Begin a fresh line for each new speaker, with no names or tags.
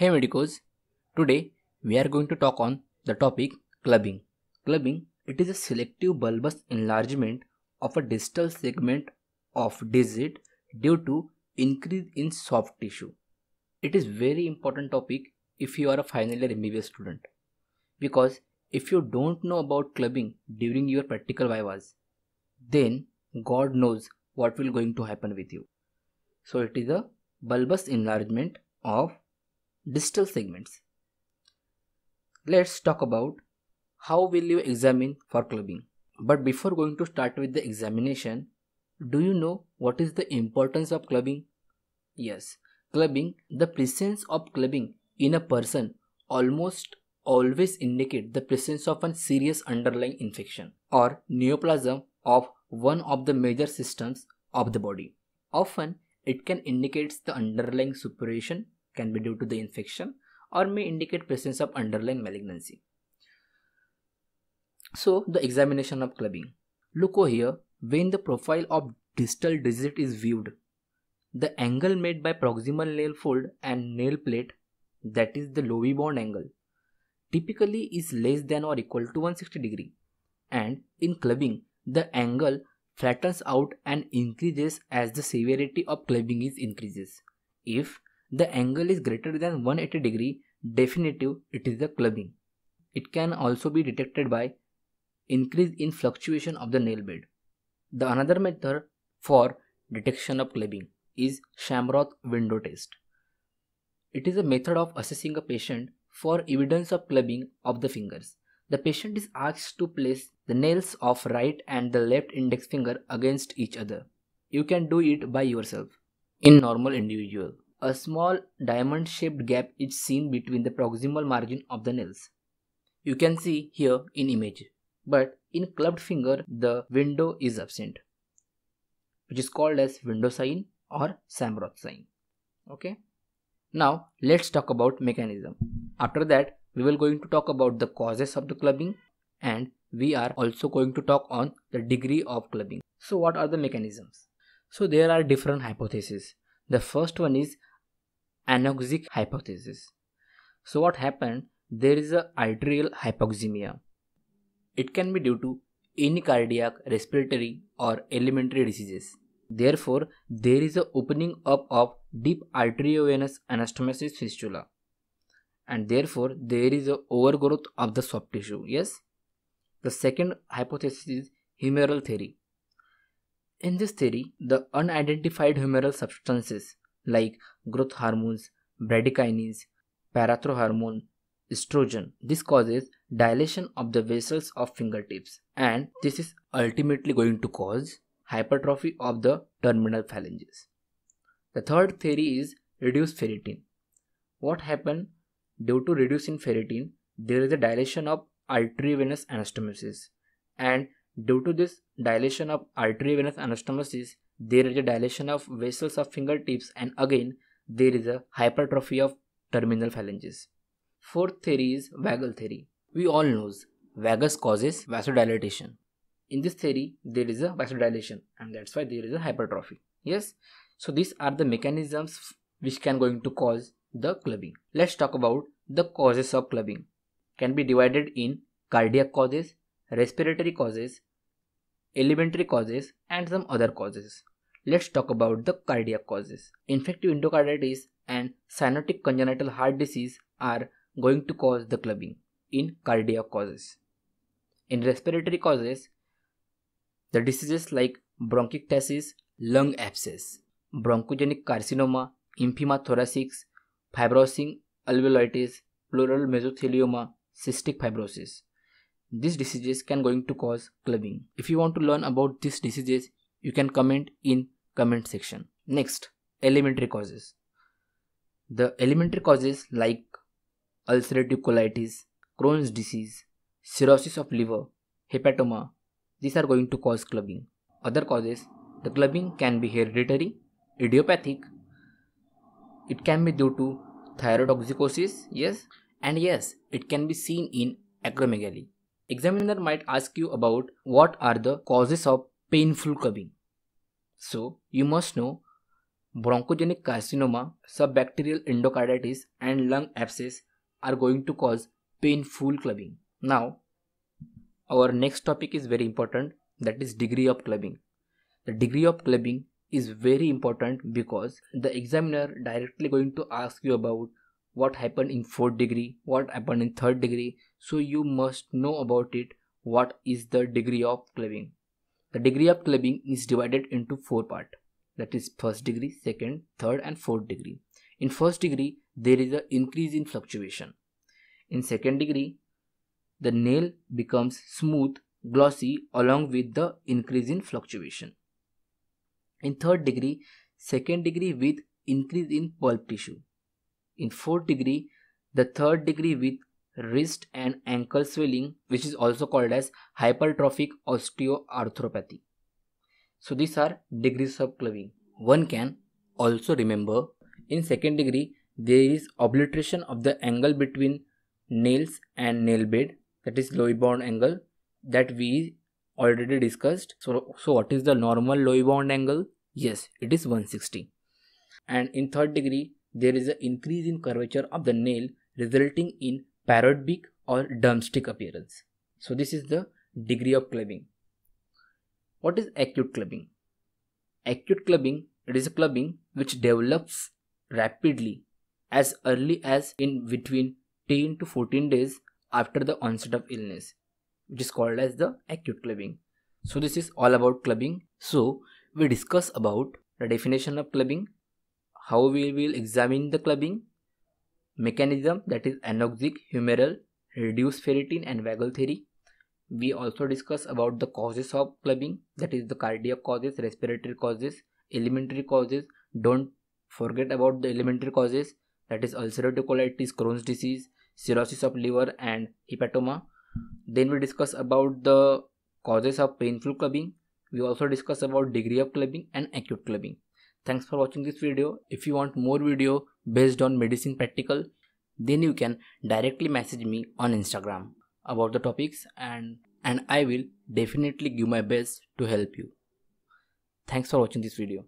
Hey medicos, today we are going to talk on the topic clubbing. Clubbing it is a selective bulbous enlargement of a distal segment of digit due to increase in soft tissue. It is very important topic if you are a final year MBBS student because if you don't know about clubbing during your practical vivas then God knows what will going to happen with you. So it is a bulbous enlargement of distal segments. Let's talk about how will you examine for clubbing. But before going to start with the examination, do you know what is the importance of clubbing? Yes, clubbing, the presence of clubbing in a person almost always indicate the presence of a serious underlying infection or neoplasm of one of the major systems of the body. Often, it can indicate the underlying suppuration can be due to the infection or may indicate presence of underlying malignancy. So the examination of clubbing. Look over here, when the profile of distal digit is viewed, the angle made by proximal nail fold and nail plate, that is the Lovibond angle, typically is less than or equal to 160 degree. And in clubbing, the angle flattens out and increases as the severity of clubbing is increases. If the angle is greater than 180 degree, definitive it is the clubbing. It can also be detected by increase in fluctuation of the nail bed. The another method for detection of clubbing is Schamroth window test. It is a method of assessing a patient for evidence of clubbing of the fingers. The patient is asked to place the nails of right and the left index finger against each other. You can do it by yourself in normal individual. A small diamond shaped gap is seen between the proximal margin of the nails. You can see here in image. But in clubbed finger the window is absent which is called as window sign or Schamroth sign. Okay. Now let's talk about mechanism. After that we will going to talk about the causes of the clubbing and we are also going to talk on the degree of clubbing. So what are the mechanisms? So there are different hypotheses. The first one is anoxic hypothesis. So what happened? There is a arterial hypoxemia. It can be due to any cardiac, respiratory or alimentary diseases. Therefore, there is a opening up of deep arteriovenous anastomosis fistula and therefore there is a overgrowth of the soft tissue. Yes. The second hypothesis is humoral theory. In this theory, the unidentified humoral substances like growth hormones, bradykinins, parathormone, estrogen. This causes dilation of the vessels of fingertips and this is ultimately going to cause hypertrophy of the terminal phalanges. The third theory is reduced ferritin. What happened due to reducing ferritin? There is a dilation of arteriovenous anastomosis and due to this dilation of arteriovenous anastomosis there is a dilation of vessels of fingertips and again there is a hypertrophy of terminal phalanges. Fourth theory is vagal theory. We all knows vagus causes vasodilatation. In this theory, there is a vasodilation and that's why there is a hypertrophy. Yes. So these are the mechanisms which can going to cause the clubbing. Let's talk about the causes of clubbing. Can be divided in cardiac causes, respiratory causes, alimentary causes and some other causes. Let's talk about the cardiac causes. Infective endocarditis and cyanotic congenital heart disease are going to cause the clubbing in cardiac causes. In respiratory causes, the diseases like bronchiectasis, lung abscess, bronchogenic carcinoma, empyema thoracis, fibrosing alveolitis, pleural mesothelioma, cystic fibrosis. These diseases can going to cause clubbing. If you want to learn about these diseases, you can comment in comment section. Next, alimentary causes. The alimentary causes like ulcerative colitis, Crohn's disease, cirrhosis of liver, hepatoma, these are going to cause clubbing. Other causes, the clubbing can be hereditary, idiopathic, it can be due to thyrotoxicosis, yes, and yes, it can be seen in acromegaly. Examiner might ask you about what are the causes of painful clubbing. So, you must know bronchogenic carcinoma, subbacterial endocarditis, and lung abscess are going to cause painful clubbing. Now, our next topic is very important that is degree of clubbing. The degree of clubbing is very important because the examiner directly going to ask you about what happened in fourth degree, what happened in third degree. So you must know about it what is the degree of clubbing. The degree of clubbing is divided into four parts that is first degree, second, third and fourth degree. In first degree, there is an increase in fluctuation. In second degree, the nail becomes smooth, glossy along with the increase in fluctuation. In third degree, second degree with increase in pulp tissue. In fourth degree, the third degree with wrist and ankle swelling which is also called as hypertrophic osteoarthropathy. So these are degrees of clubbing. One can also remember in second degree there is obliteration of the angle between nails and nail bed that is Lovibond angle that we already discussed. So, so what is the normal Lovibond angle? Yes, it is 160. And in third degree there is an increase in curvature of the nail resulting in parrot beak or drumstick appearance. So this is the degree of clubbing. What is acute clubbing? Acute clubbing it is a clubbing which develops rapidly as early as in between 10 to 14 days after the onset of illness which is called as the acute clubbing. So this is all about clubbing. So we discuss about the definition of clubbing, how we will examine the clubbing, mechanism that is anoxic, humoral, reduced ferritin and vagal theory, we also discuss about the causes of clubbing that is the cardiac causes respiratory causes alimentary causes. Don't forget about the alimentary causes that is ulcerative colitis crohn's disease cirrhosis of liver and hepatoma. Then we discuss about the causes of painful clubbing. We also discuss about degree of clubbing and acute clubbing thanks for watching this video if you want more video based on medicine practical then you can directly message me on instagram about the topics and and I will definitely give my best to help you. Thanks for watching this video.